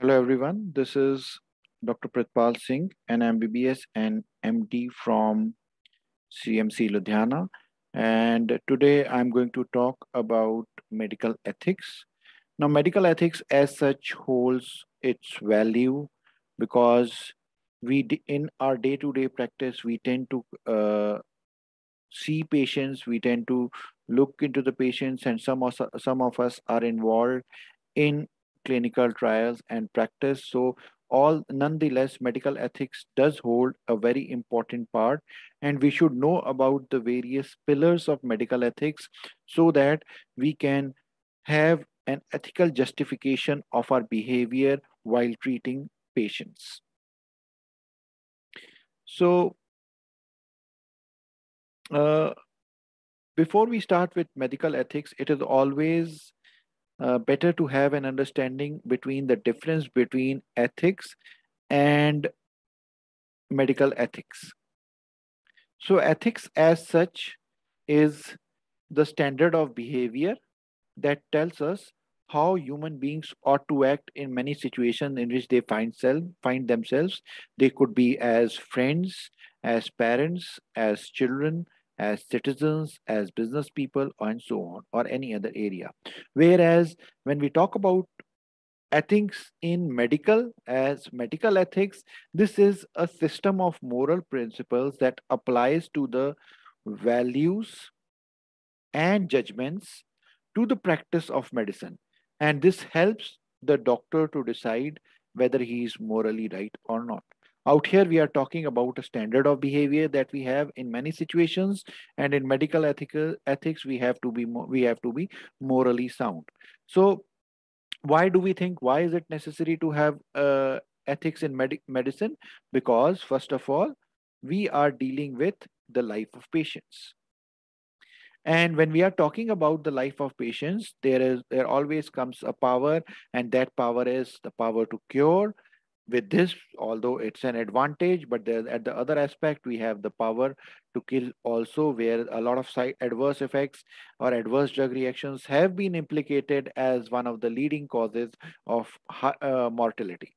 Hello, everyone. This is Dr. Pritpal Singh, an MBBS and MD from CMC Ludhiana. And today I'm going to talk about medical ethics. Now, medical ethics as such holds its value because we, in our day to day practice, we tend to uh, see patients, we tend to look into the patients, and some of, some of us are involved in clinical trials and practice. So all nonetheless medical ethics does hold a very important part and we should know about the various pillars of medical ethics so that we can have an ethical justification of our behavior while treating patients so uh, before we start with medical ethics it is always uh, better to have an understanding between the difference between ethics and medical ethics. So ethics as such is the standard of behavior that tells us how human beings ought to act in many situations in which they find self find themselves. They could be as friends, as parents, as children, as citizens, as business people, and so on, or any other area. Whereas when we talk about ethics in medical as medical ethics this is a system of moral principles that applies to the values and judgments to the practice of medicine and this helps the doctor to decide whether he is morally right or not out here, we are talking about a standard of behavior that we have in many situations, and in medical ethical ethics, we have to be we have to be morally sound. So, why do we think? Why is it necessary to have uh, ethics in med- medicine? Because first of all, we are dealing with the life of patients. And when we are talking about the life of patients, there is there always comes a power, and that power is the power to cure, with this although it's an advantage but there at the other aspect we have the power to kill also where a lot of side adverse effects or adverse drug reactions have been implicated as one of the leading causes of uh, mortality.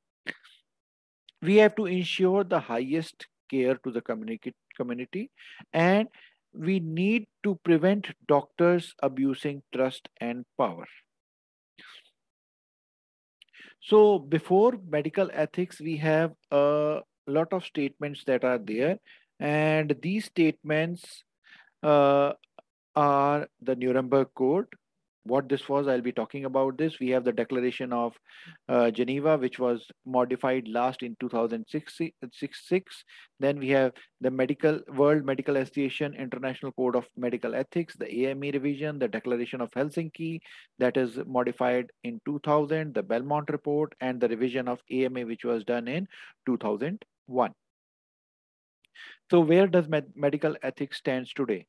We have to ensure the highest care to the community community and we need to prevent doctors abusing trust and power so before medical ethics, we have a lot of statements that are there. And these statements uh, are the Nuremberg Code, what this was, I'll be talking about this. We have the Declaration of uh, Geneva, which was modified last in 2006. Then we have the Medical World Medical Association International Code of Medical Ethics, the AME revision, the Declaration of Helsinki, that is modified in 2000, the Belmont Report, and the revision of AMA, which was done in 2001. So where does med medical ethics stands today?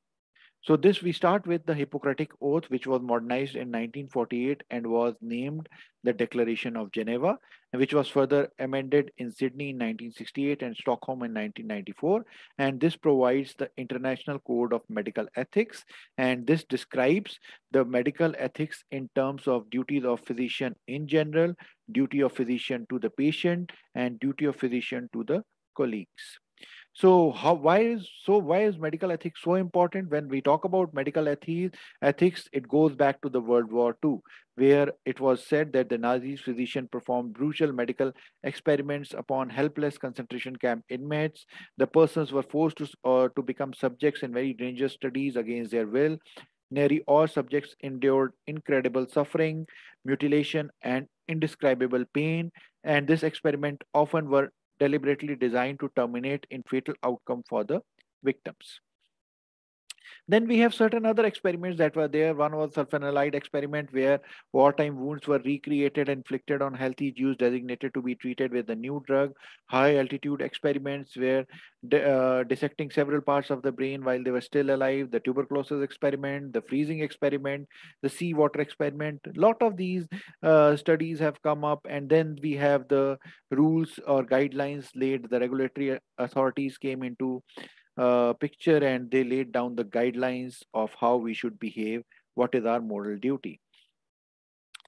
So this we start with the Hippocratic Oath, which was modernized in 1948 and was named the Declaration of Geneva, which was further amended in Sydney in 1968 and Stockholm in 1994. And this provides the International Code of Medical Ethics. And this describes the medical ethics in terms of duties of physician in general, duty of physician to the patient, and duty of physician to the colleagues. So how why is so why is medical ethics so important? When we talk about medical ethics, ethics, it goes back to the World War II, where it was said that the Nazi physician performed brutal medical experiments upon helpless concentration camp inmates. The persons were forced to, uh, to become subjects in very dangerous studies against their will. Nearly all subjects endured incredible suffering, mutilation, and indescribable pain. And this experiment often were deliberately designed to terminate in fatal outcome for the victims. Then we have certain other experiments that were there. One was sulfonamide experiment where wartime wounds were recreated and inflicted on healthy Jews designated to be treated with a new drug. High altitude experiments where uh, dissecting several parts of the brain while they were still alive. The tuberculosis experiment, the freezing experiment, the seawater experiment. A lot of these uh, studies have come up and then we have the rules or guidelines laid. The regulatory authorities came into uh, picture and they laid down the guidelines of how we should behave, what is our moral duty.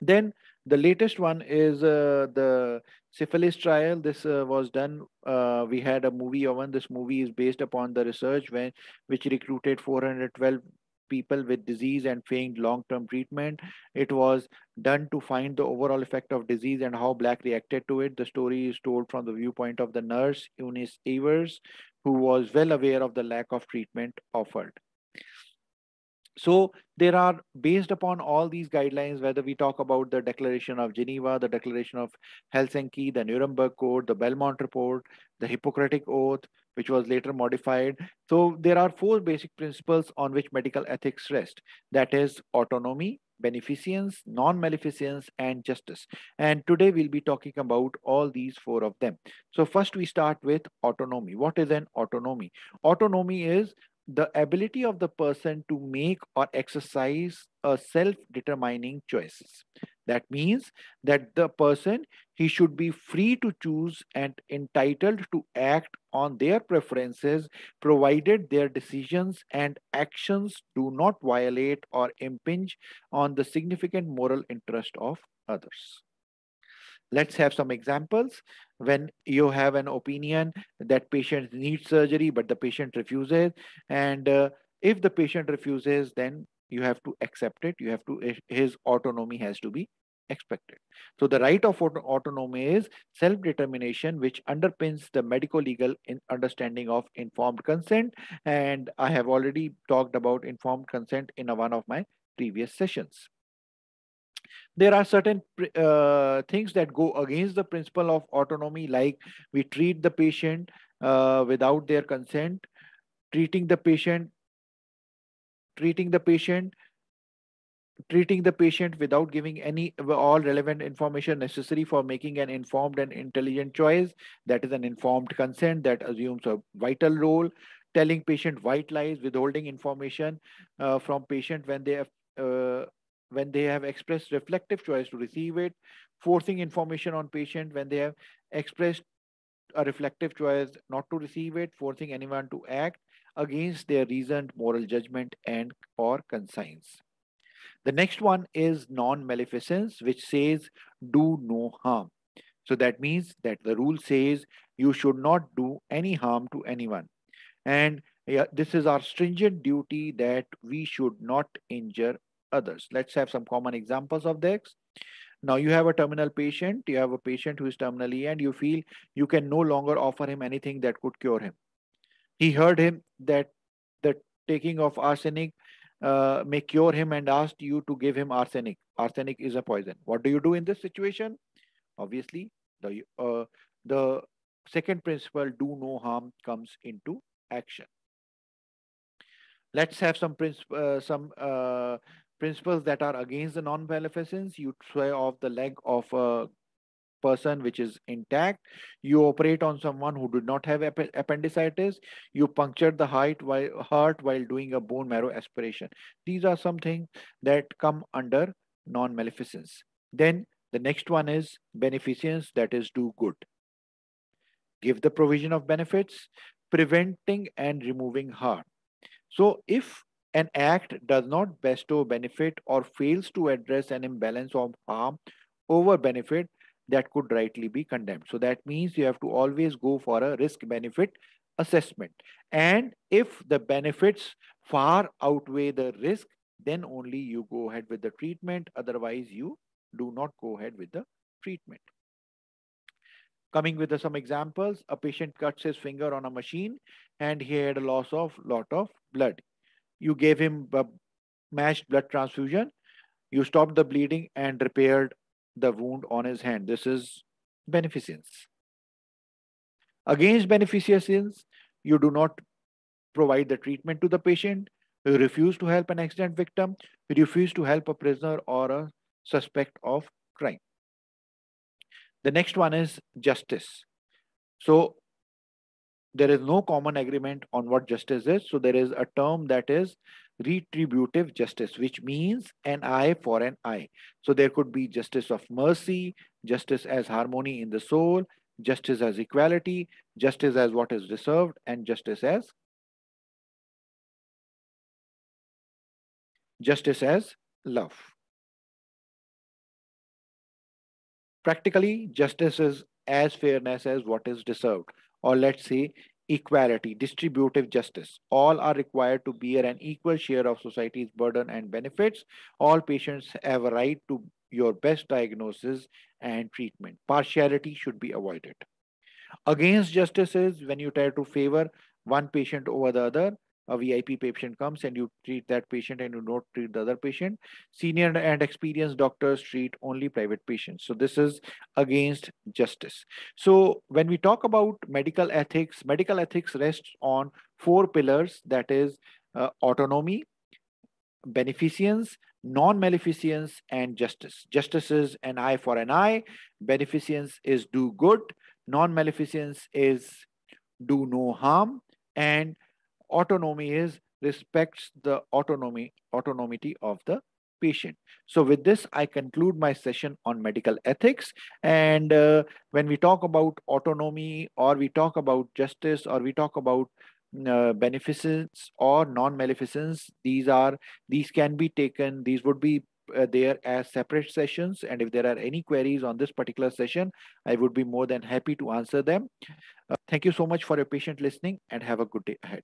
Then The latest one is uh, the syphilis trial. This uh, was done. Uh, we had a movie on this movie is based upon the research when which recruited 412 people with disease and feigned long-term treatment. It was done to find the overall effect of disease and how black reacted to it. The story is told from the viewpoint of the nurse Eunice Evers, who was well aware of the lack of treatment offered. So there are, based upon all these guidelines, whether we talk about the Declaration of Geneva, the Declaration of Helsinki, the Nuremberg Code, the Belmont Report, the Hippocratic Oath, which was later modified. So there are four basic principles on which medical ethics rest. That is autonomy, beneficence, non-maleficence, and justice. And today we'll be talking about all these four of them. So first we start with autonomy. What is an autonomy? Autonomy is the ability of the person to make or exercise a self-determining choices. That means that the person, he should be free to choose and entitled to act on their preferences, provided their decisions and actions do not violate or impinge on the significant moral interest of others. Let's have some examples. When you have an opinion that patient needs surgery, but the patient refuses, and uh, if the patient refuses, then you have to accept it. You have to, his autonomy has to be expected. So the right of auto autonomy is self-determination, which underpins the medico-legal understanding of informed consent. And I have already talked about informed consent in a, one of my previous sessions there are certain uh, things that go against the principle of autonomy like we treat the patient uh, without their consent treating the patient treating the patient treating the patient without giving any all relevant information necessary for making an informed and intelligent choice. That is an informed consent that assumes a vital role telling patient white lies withholding information uh, from patient when they have uh, when they have expressed reflective choice to receive it, forcing information on patient when they have expressed a reflective choice not to receive it, forcing anyone to act against their reasoned moral judgment and or conscience. The next one is non-maleficence, which says do no harm. So that means that the rule says you should not do any harm to anyone. And yeah, this is our stringent duty that we should not injure others. Let's have some common examples of this. Now you have a terminal patient, you have a patient who is terminally and you feel you can no longer offer him anything that could cure him. He heard him that the taking of arsenic uh, may cure him and asked you to give him arsenic. Arsenic is a poison. What do you do in this situation? Obviously, the, uh, the second principle, do no harm, comes into action. Let's have some, uh, some uh, principles that are against the non-maleficence, you try off the leg of a person which is intact. You operate on someone who did not have ap appendicitis. You puncture the heart while, heart while doing a bone marrow aspiration. These are some things that come under non-maleficence. Then the next one is beneficence, that is do good. Give the provision of benefits, preventing and removing harm. So if an act does not bestow benefit or fails to address an imbalance of harm over benefit that could rightly be condemned. So that means you have to always go for a risk benefit assessment. And if the benefits far outweigh the risk, then only you go ahead with the treatment. Otherwise, you do not go ahead with the treatment. Coming with some examples, a patient cuts his finger on a machine and he had a loss of lot of blood you gave him a matched blood transfusion, you stopped the bleeding and repaired the wound on his hand. This is beneficence. Against beneficence, you do not provide the treatment to the patient, you refuse to help an accident victim, you refuse to help a prisoner or a suspect of crime. The next one is justice. So there is no common agreement on what justice is. So there is a term that is retributive justice, which means an eye for an eye. So there could be justice of mercy, justice as harmony in the soul, justice as equality, justice as what is deserved, and justice as justice as love. Practically, justice is as fairness as what is deserved, or let's say equality, distributive justice. All are required to bear an equal share of society's burden and benefits. All patients have a right to your best diagnosis and treatment. Partiality should be avoided. Against justice is when you try to favor one patient over the other a VIP patient comes and you treat that patient and you don't treat the other patient. Senior and experienced doctors treat only private patients. So this is against justice. So when we talk about medical ethics, medical ethics rests on four pillars that is uh, autonomy, beneficence, non-maleficence, and justice. Justice is an eye for an eye. Beneficence is do good. Non-maleficence is do no harm. And autonomy is respects the autonomy autonomy of the patient. So with this i conclude my session on medical ethics. And uh, when we talk about autonomy or we talk about justice or we talk about uh, beneficence or non-maleficence these are these can be taken these would be uh, there as separate sessions. And if there are any queries on this particular session i would be more than happy to answer them. Uh, thank you so much for your patient listening and have a good day ahead